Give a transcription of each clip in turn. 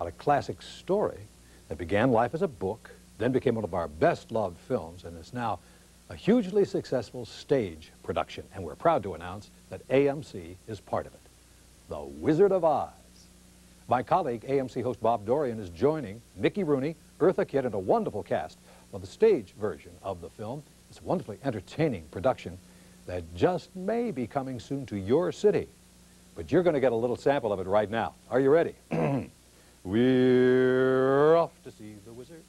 a classic story that began life as a book, then became one of our best-loved films, and is now a hugely successful stage production. And we're proud to announce that AMC is part of it. The Wizard of Oz. My colleague, AMC host Bob Dorian, is joining Mickey Rooney, Eartha Kitt, and a wonderful cast for the stage version of the film. It's a wonderfully entertaining production that just may be coming soon to your city. But you're going to get a little sample of it right now. Are you ready? We're off to see the wizard.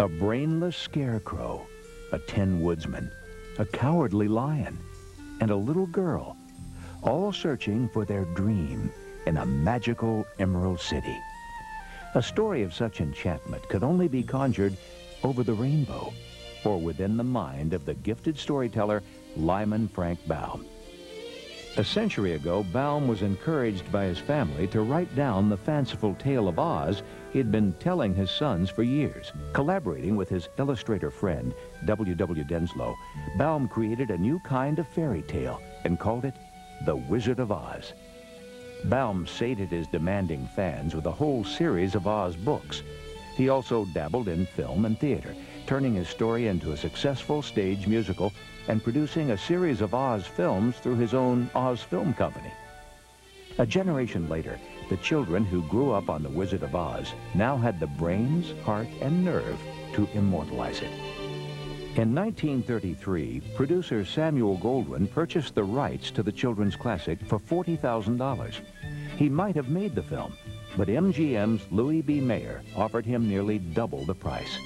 A brainless scarecrow, a tin woodsman, a cowardly lion, and a little girl, all searching for their dream in a magical emerald city. A story of such enchantment could only be conjured over the rainbow or within the mind of the gifted storyteller Lyman Frank Baum. A century ago, Baum was encouraged by his family to write down the fanciful tale of Oz he had been telling his sons for years. Collaborating with his illustrator friend, W. W. Denslow, Baum created a new kind of fairy tale and called it The Wizard of Oz. Baum sated his demanding fans with a whole series of Oz books. He also dabbled in film and theater, turning his story into a successful stage musical and producing a series of Oz films through his own Oz Film Company. A generation later, the children who grew up on The Wizard of Oz now had the brains, heart, and nerve to immortalize it. In 1933, producer Samuel Goldwyn purchased the rights to the children's classic for $40,000. He might have made the film, but MGM's Louis B. Mayer offered him nearly double the price.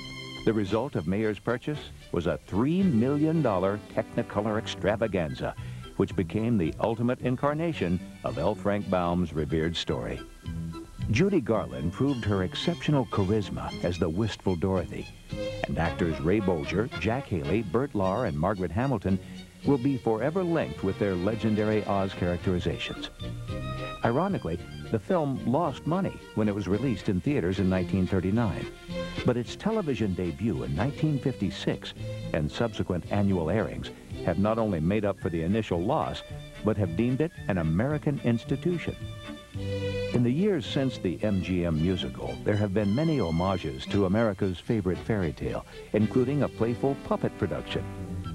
The result of Mayer's purchase was a $3 million Technicolor extravaganza, which became the ultimate incarnation of L. Frank Baum's revered story. Judy Garland proved her exceptional charisma as the wistful Dorothy, and actors Ray Bolger, Jack Haley, Bert Lahr, and Margaret Hamilton will be forever linked with their legendary Oz characterizations. Ironically, the film lost money when it was released in theaters in 1939, but its television debut in 1956 and subsequent annual airings have not only made up for the initial loss, but have deemed it an American institution. In the years since the MGM musical, there have been many homages to America's favorite fairy tale, including a playful puppet production,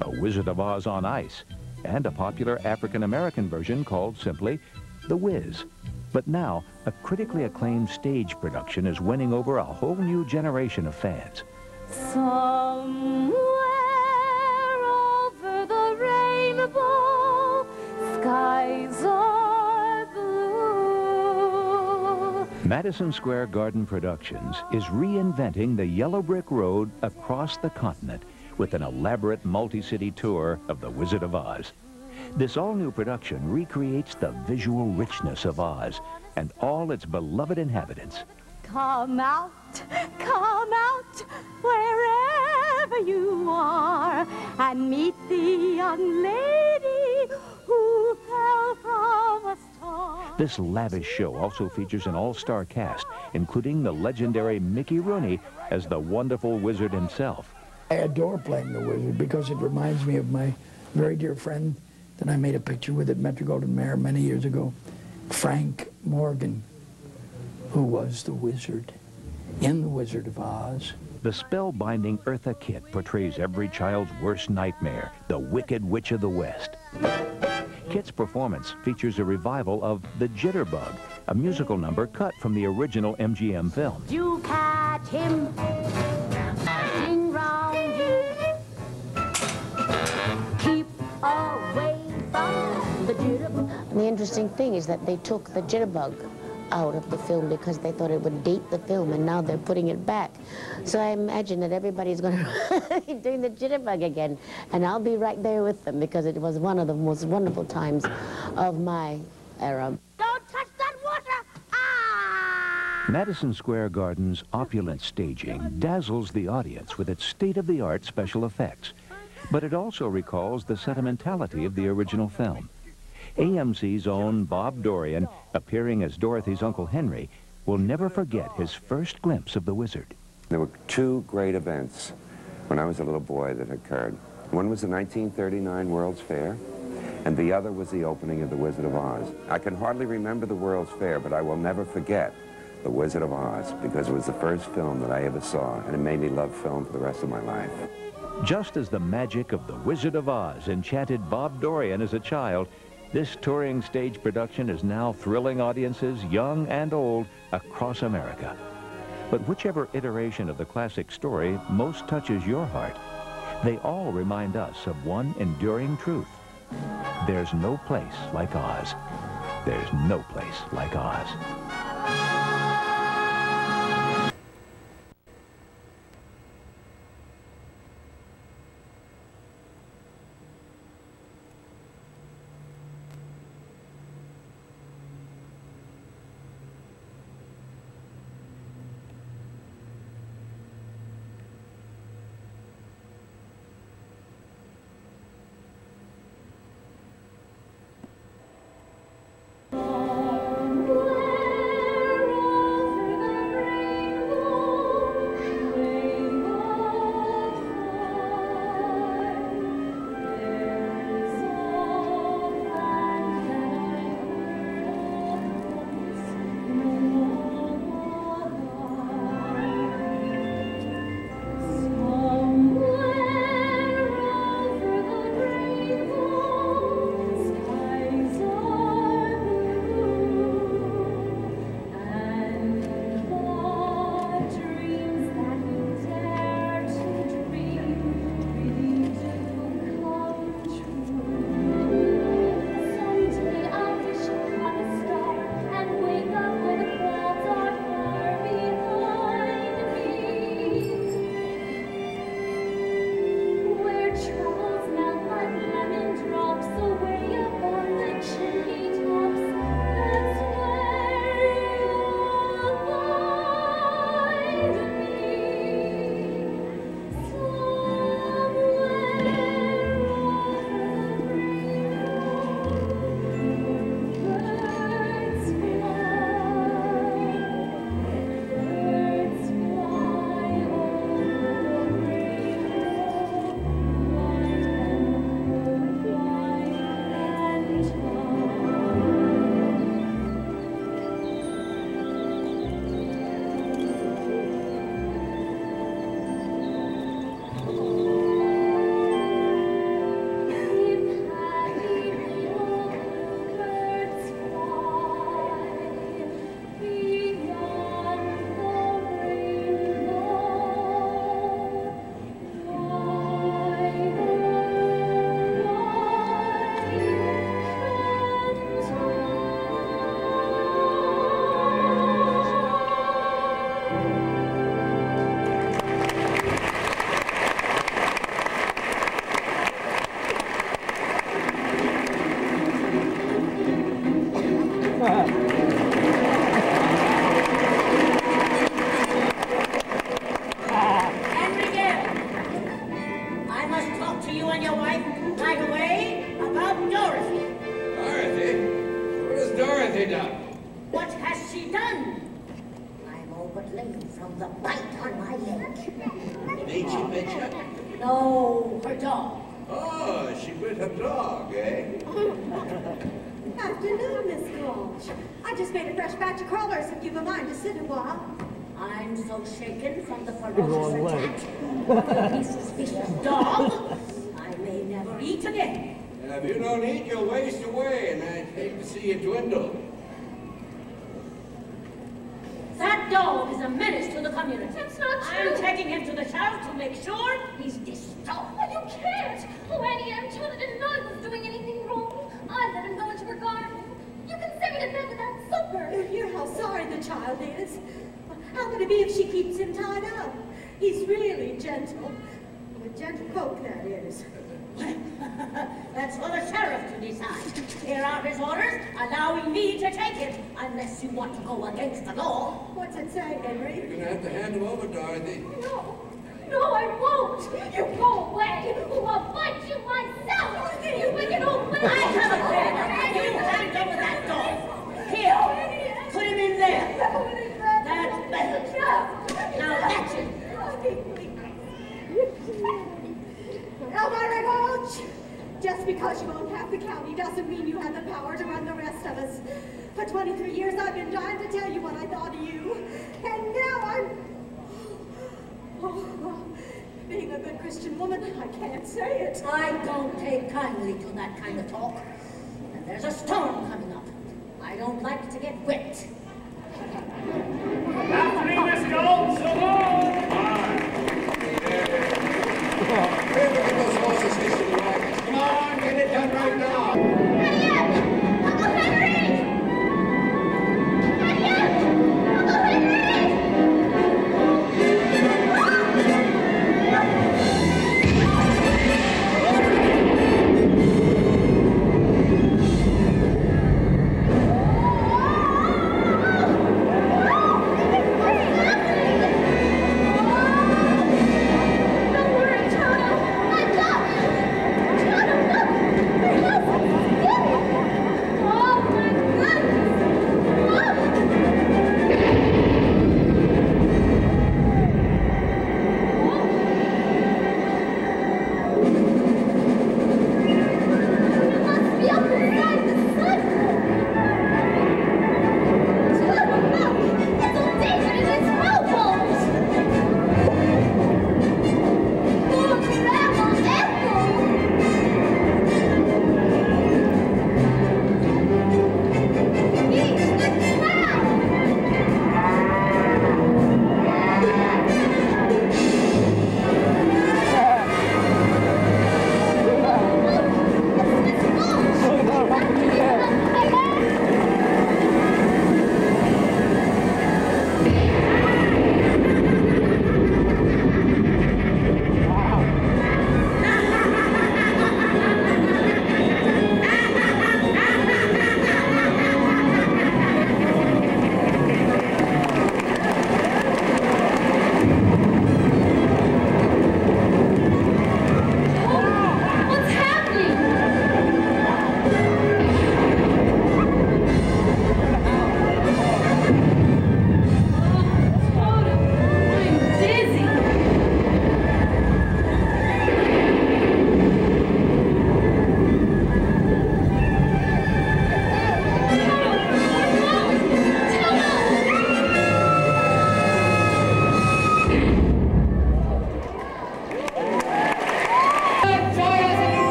A Wizard of Oz on Ice, and a popular African-American version called simply The Wiz. But now, a critically acclaimed stage production is winning over a whole new generation of fans. Somewhere over the rainbow, skies are blue. Madison Square Garden Productions is reinventing the yellow brick road across the continent with an elaborate multi-city tour of The Wizard of Oz. This all-new production recreates the visual richness of Oz and all its beloved inhabitants. Come out, come out, wherever you are, and meet the young lady who fell from a star. This lavish show also features an all-star cast, including the legendary Mickey Rooney as the wonderful wizard himself. I adore playing the wizard because it reminds me of my very dear friend that I made a picture with at Metro-Goldwyn-Mayer many years ago, Frank Morgan, who was the wizard in The Wizard of Oz. The spellbinding Eartha Kitt portrays every child's worst nightmare, the Wicked Witch of the West. Kitt's performance features a revival of The Jitterbug, a musical number cut from the original MGM film. You catch him, interesting thing is that they took the jitterbug out of the film because they thought it would date the film, and now they're putting it back. So I imagine that everybody's going to be doing the jitterbug again, and I'll be right there with them because it was one of the most wonderful times of my era. Don't touch that water! Ah! Madison Square Garden's opulent staging dazzles the audience with its state-of-the-art special effects, but it also recalls the sentimentality of the original film. AMC's own Bob Dorian, appearing as Dorothy's Uncle Henry, will never forget his first glimpse of the wizard. There were two great events when I was a little boy that occurred. One was the 1939 World's Fair, and the other was the opening of The Wizard of Oz. I can hardly remember the World's Fair, but I will never forget The Wizard of Oz because it was the first film that I ever saw, and it made me love film for the rest of my life. Just as the magic of The Wizard of Oz enchanted Bob Dorian as a child, this touring stage production is now thrilling audiences, young and old, across America. But whichever iteration of the classic story most touches your heart, they all remind us of one enduring truth. There's no place like Oz. There's no place like Oz. I'm taking him to the shop to make sure he's discharged. But you can't! Oh, Annie, I'm sure that didn't know he was doing anything wrong. I let him go into her garden. You consented him without supper. You hear how sorry the child is. How can it be if she keeps him tied up? He's really gentle. A gentle folk that is. That's for the sheriff to decide. Here are his orders allowing me to take it, unless you want to go against the law. What's it say, Henry? You're going to have to hand him over, Dorothy. No. No, I won't! You go away! Or I'll fight you myself! You wicked old witch! I have a plan! You hand over that dog! Here! Put him in there! That's better! Now that's it! Elvira Gulch! Just because you own half the county doesn't mean you have the power to run the rest of us. For 23 years, I've been dying to tell you what I thought of you. And now I'm... Oh, oh being a good Christian woman, I can't say it. I don't take kindly to that kind of talk. And there's a storm coming up. I don't like to get wet. Afternoon, Miss Gulch.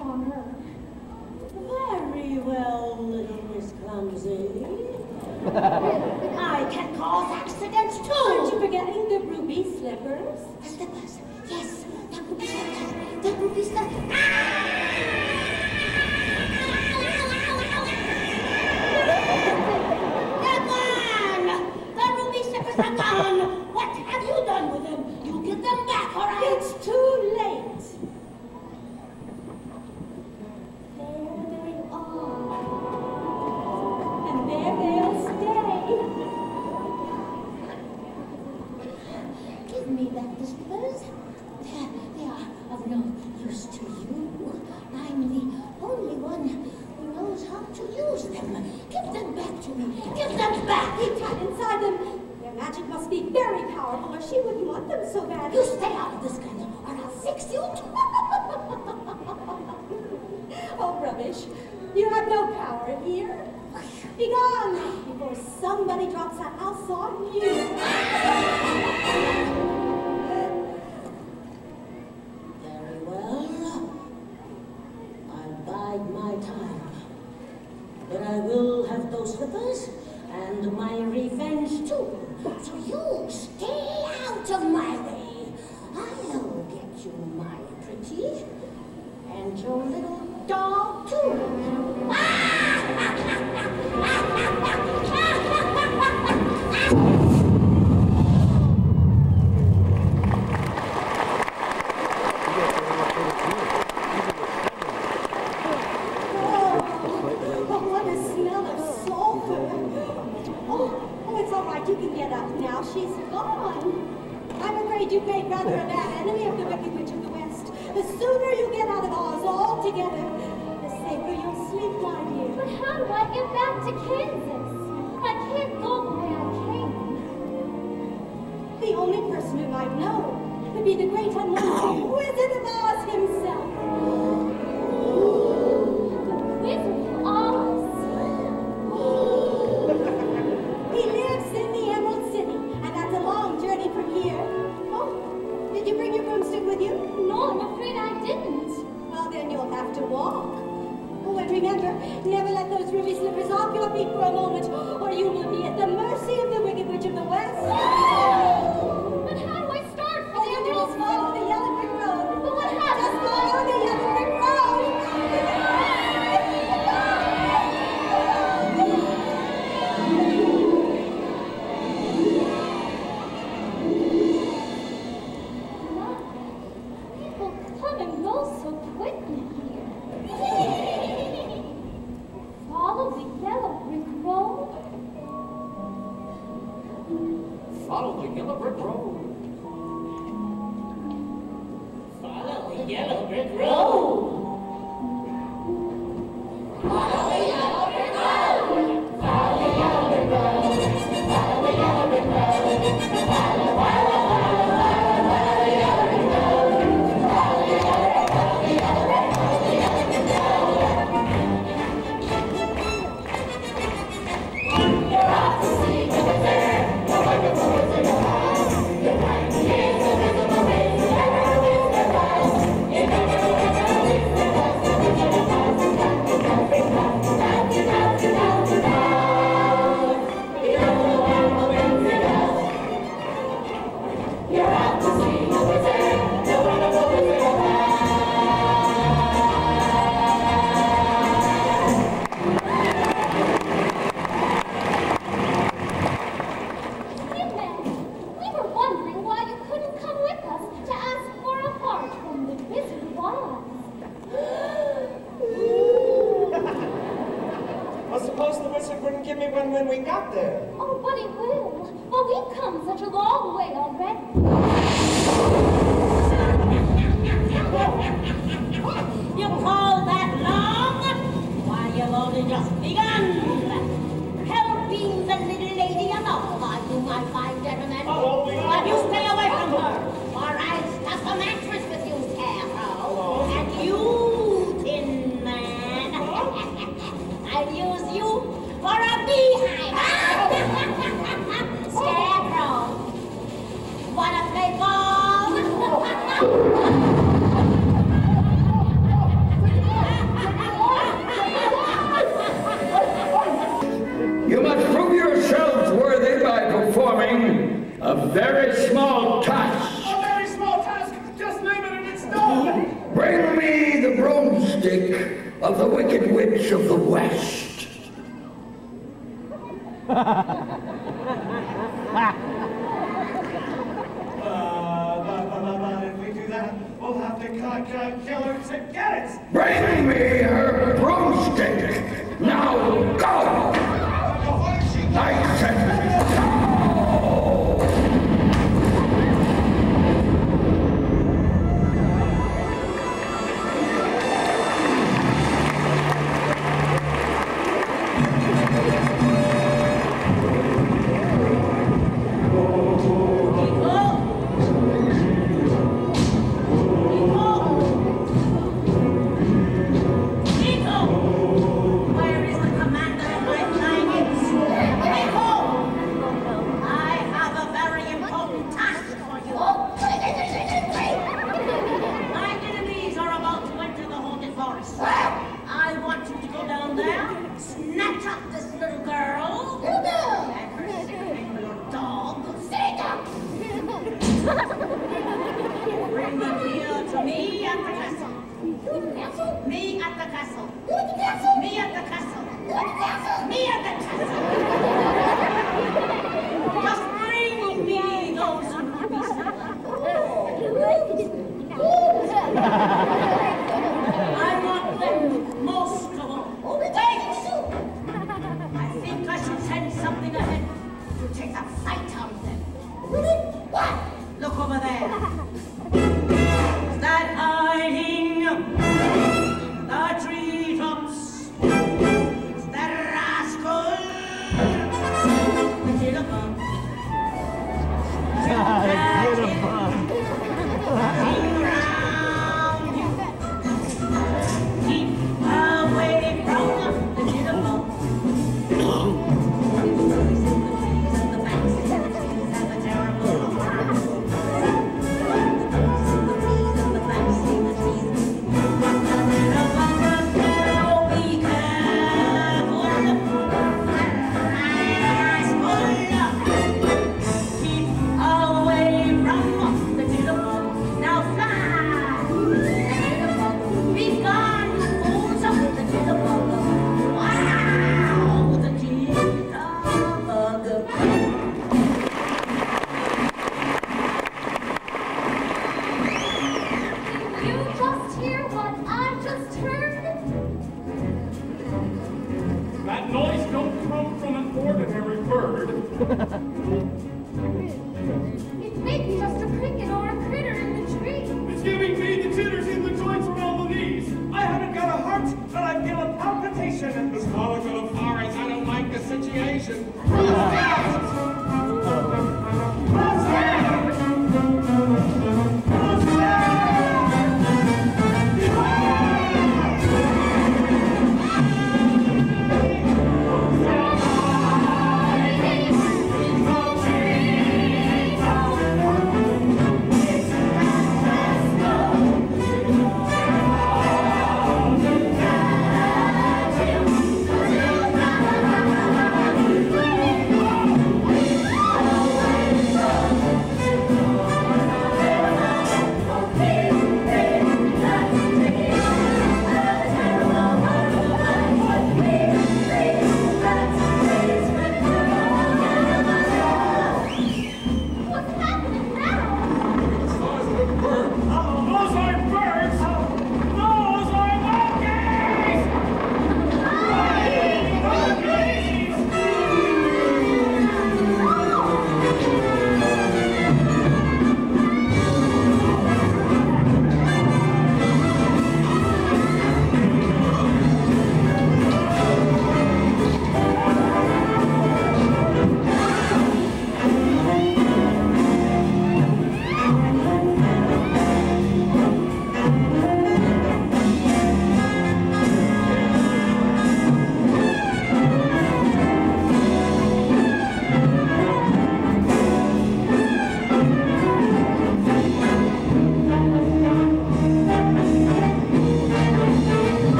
On her. Very well, little Miss Clumsy. I can cause accidents too. Aren't you forgetting the ruby slippers? The slippers. Yes, the ruby slippers. The ruby slippers. Ah! rubbish. You have no power here. Begone before somebody drops a house on you. I back to Kansas? I can't go the I came. The only person who might know would be the great unknown. Wizard of Oz himself. follow the yellow brick road. Follow the yellow brick road. You must prove yourselves worthy by performing a very small task. A very small task? Just name it and it's done. Bring me the broomstick of the wicked witch of the west. Kill her to get it! Bring me her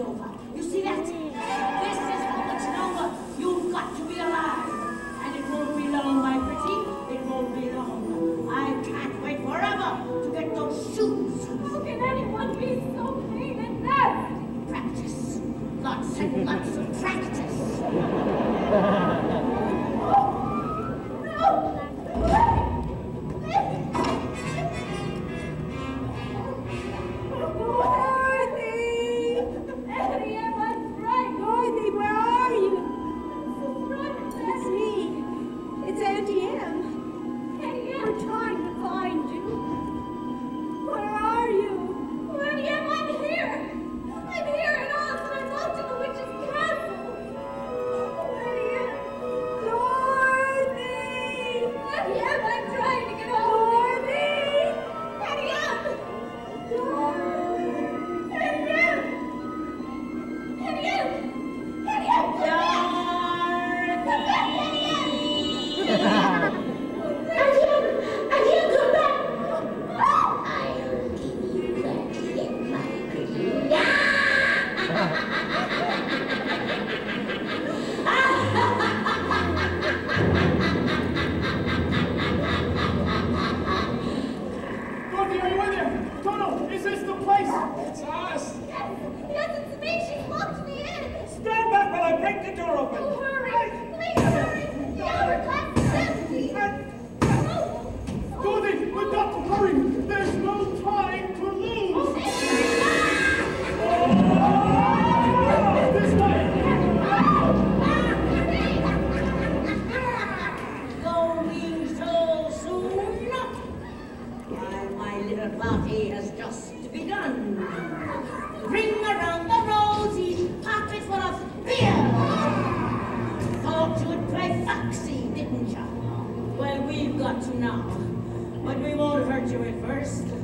over. You see that? To now, but we won't hurt you at first.